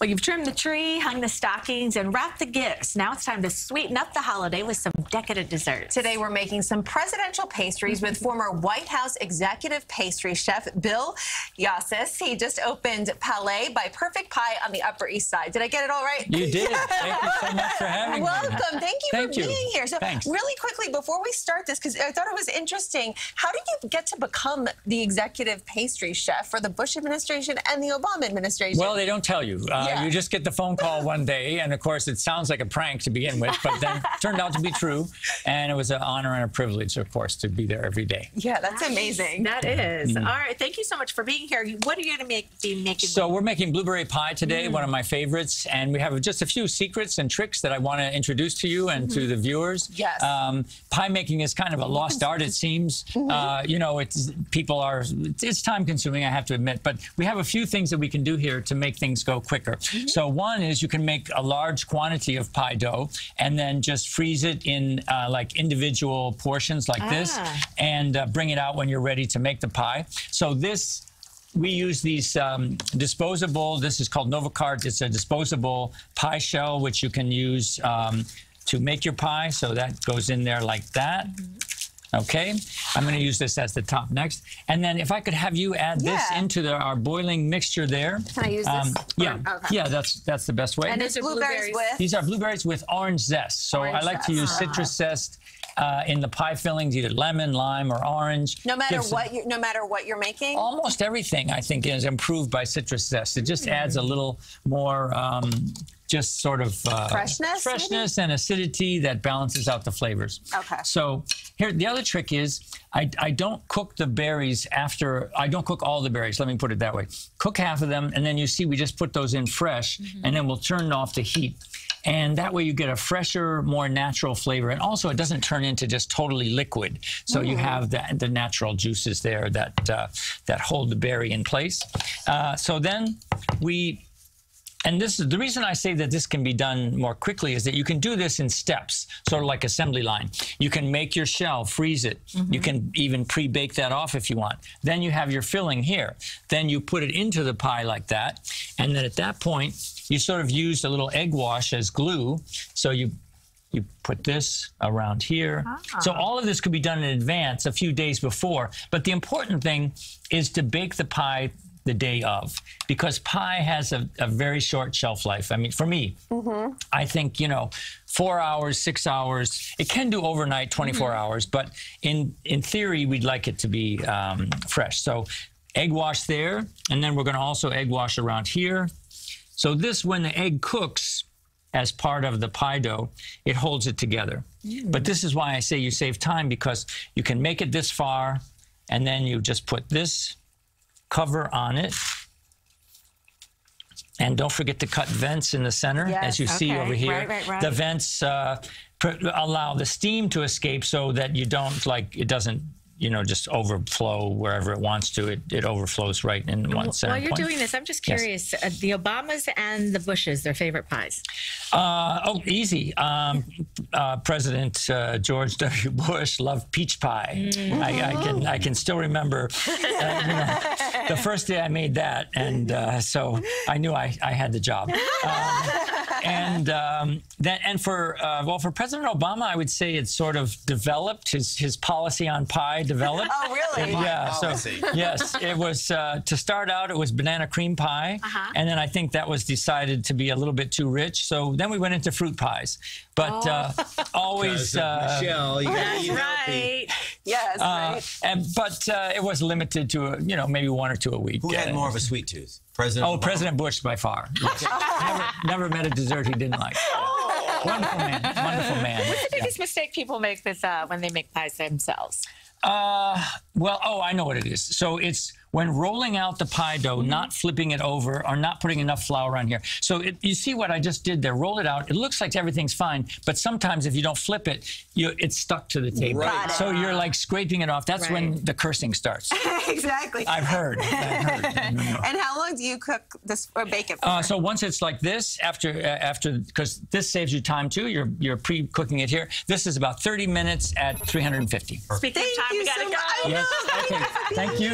Well, you've trimmed the tree, hung the stockings, and wrapped the gifts. Now it's time to sweeten up the holiday with some decadent desserts. Today, we're making some presidential pastries with former White House executive pastry chef Bill Yosses. He just opened Palais by Perfect Pie on the Upper East Side. Did I get it all right? You did. Thank you so much for having Welcome. me. Welcome. Thank you Thank for you. being here. So, Thanks. really quickly, before we start this, because I thought it was interesting, how did you get to become the executive pastry chef for the Bush administration and the Obama administration? Well, they don't tell you. Uh, Yeah. You just get the phone call one day, and of course, it sounds like a prank to begin with, but then turned out to be true. And it was an honor and a privilege, of course, to be there every day. yeah, that's amazing. That is. All right. Thank you so much for being here. What are you going to make, be making? So we're making blueberry pie today, one of my favorites, and we have just a few secrets and tricks that I want to introduce to you and to the viewers. Yes. Um, pie making is kind of a lost art, it seems. Uh, you know, it's people are it's time consuming, I have to admit, but we have a few things that we can do here to make things go quicker. So one is you can make a large quantity of pie dough and then just freeze it in uh, like individual portions like this, Ah. and uh, bring it out when you're ready to make the pie. So this we use these um, disposable, this is called Novacart. It's a disposable pie shell, which you can use um, to make your pie. So that goes in there like that. Okay, I'm going to use this as the top next. And then if I could have you add this Yeah. into the, our boiling mixture there. Um, Can I use this? yeah, Okay. yeah, that's that's the best way. And those are Blueberries blueberries. with. These are blueberries with orange zest. So Orange I like to zest. use citrus zest uh, in the pie fillings, either lemon, lime, or orange. No matter Gives a- what, you, no matter what you're making. almost everything I think is improved by citrus zest. It just adds a little more, um, just sort of uh, Freshness, freshness and acidity that balances out the flavors. Okay. So here, the other trick is I, I don't cook the berries after. I don't cook all the berries. Let me put it that way. Cook half of them, and then you see we just put those in fresh, and then we'll turn off the heat. And that way you get a fresher, more natural flavor. And also it doesn't turn into just totally liquid. So you have the, the natural juices there that, uh, that hold the berry in place. Uh, so then we and this is the reason I say that this can be done more quickly is that you can do this in steps, sort of like assembly line. You can make your shell, freeze it. Mm-hmm. You can even pre-bake that off if you want. Then you have your filling here. Then you put it into the pie like that, and then at that point you sort of use a little egg wash as glue. So you you put this around here. Ah. So all of this could be done in advance, a few days before. But the important thing is to bake the pie the day of, because pie has a, a very short shelf life. I mean, for me, mm-hmm. I think you know, four hours, six hours. It can do overnight, 24 mm-hmm. hours, but in in theory, we'd like it to be um, fresh. So egg wash there, and then we're going to also egg wash around here. So this, when the egg cooks as part of the pie dough, it holds it together. Mm. But this is why I say you save time because you can make it this far, and then you just put this cover on it. And don't forget to cut vents in the center, Yes, as you see over here. Right, right, right. The vents uh, pr- allow the steam to escape so that you don't like it doesn't you know just overflow wherever it wants to. It, it overflows right in one center While you're point. doing this, I'm just Yes. curious. Uh, the Obamas and the Bushes, their favorite pies. Uh, easy. Um, uh, President uh, George W. Bush loved peach pie. I, I can I can still remember uh, you know, the first day I made that, and uh, so I knew I, I had the job. Um, and um, then and for uh, well for President Obama, I would say it's sort of developed his his policy on pie developed. Oh, really? Yeah. So policy. yes, it was uh, to start out. It was banana cream pie, Uh-huh. and then I think that was decided to be a little bit too rich. So then we went into fruit pies, but uh, always. Uh, Michelle, you gotta That's eat healthy. Right. Yes. uh, right. and but uh, it was limited to uh, you know maybe one or two a week. Who had Uh, more of a sweet tooth? President Oh, Obama? President Bush by far. never, never met a dessert he didn't like. Oh. Wonderful man. Wonderful man. What's the Yeah. biggest mistake people make this uh, when they make pies themselves? Uh, well, oh, I know what it is. So it's when rolling out the pie dough, not flipping it over or not putting enough flour on here. So it, you see what I just did there? Roll it out. It looks like everything's fine, but sometimes if you don't flip it, you, it's stuck to the table. Right. So you're like scraping it off. That's when the cursing starts. exactly. I've heard. I've heard. and how long do you cook this or bake it for? Uh, so once it's like this, after uh, after because this saves you time too. You're you're pre-cooking it here. This is about 30 minutes at 350. Speaking Thank of time, you we gotta so go. Yes. Okay. Thank you.